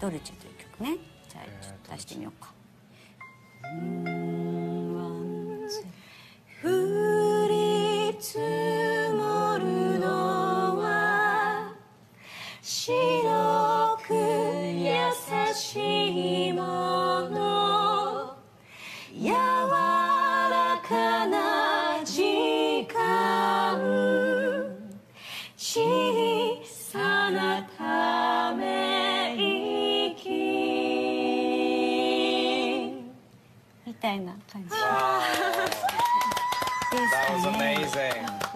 ドルチェという曲ね。じゃあちょっと出してみようか。降り積もるのは白く優しいもの柔らかな時間小さなたたいな感じ That was amazing.